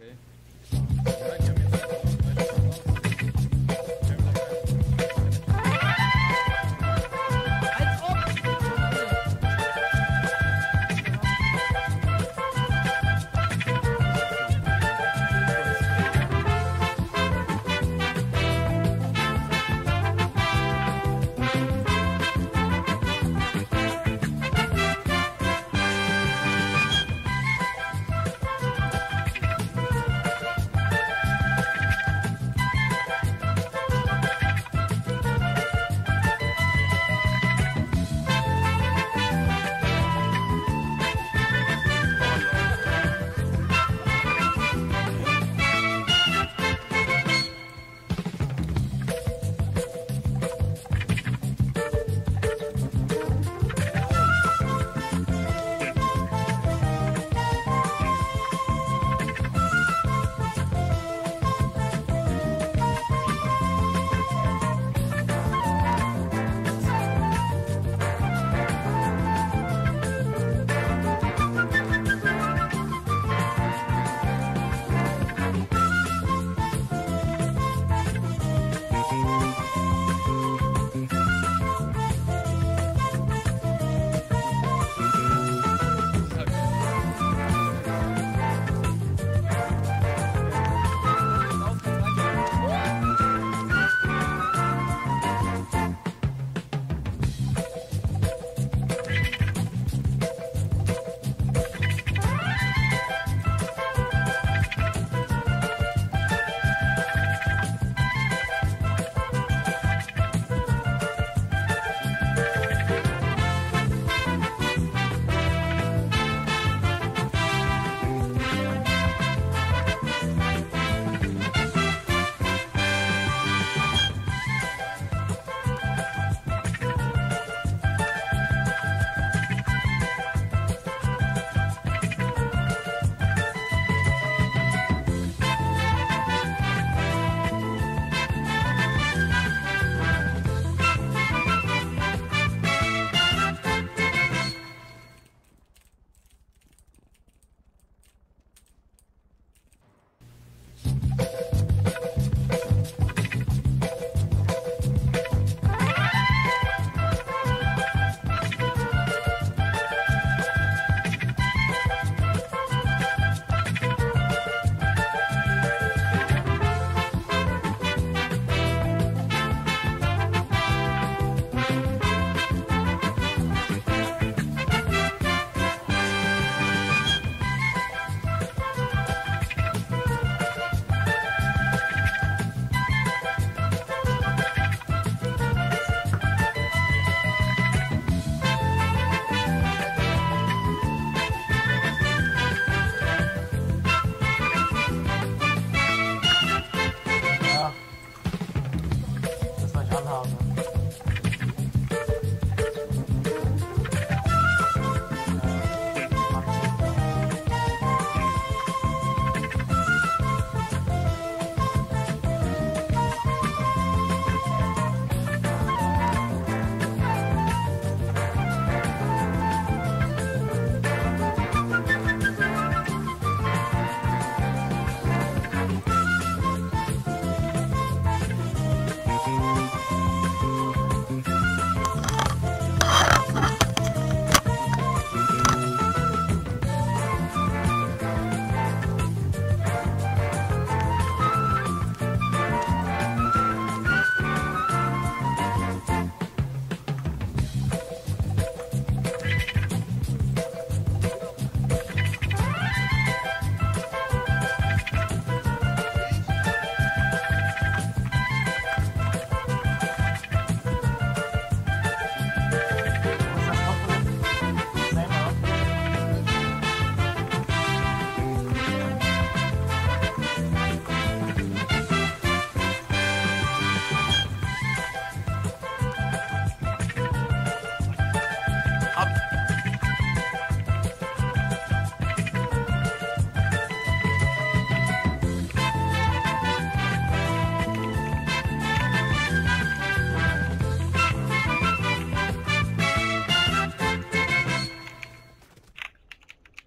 Okay.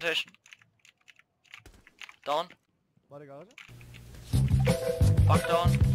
Station. Down. War der Garage? Fuck down.